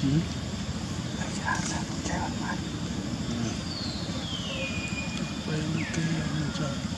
Thank you.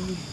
Amen.